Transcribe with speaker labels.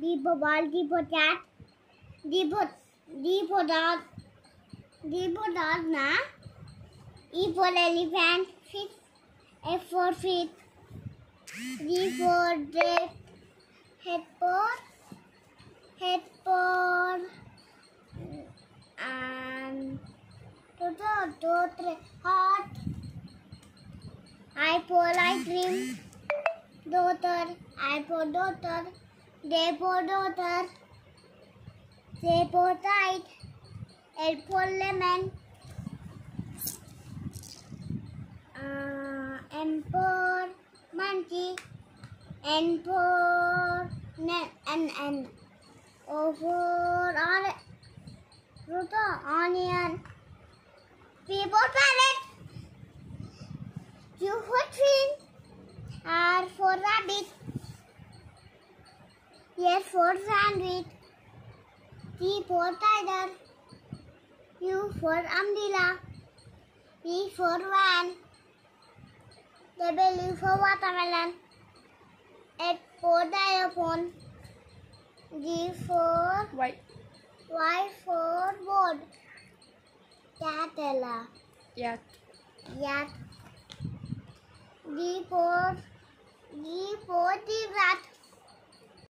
Speaker 1: D for ball, D for cat, D for D for dog, D for dog na. E for elephant, fish, F for feet, G for dress, head for head for and total total heart. I for ice cream, daughter, I for daughter, For daughter, J for kite, L for lemon, uh, M for monkey, N for net, N N, O for orange, Ruta, onion, P for parrot, Q for tree, R for rabbit, S for sandwich, T for tiger, U for umbrella, V for van, W for watermelon, X for diaphone, G for
Speaker 2: White.
Speaker 1: Y for board, Catella,
Speaker 2: Yeah.
Speaker 1: Yak, D for G for the rat,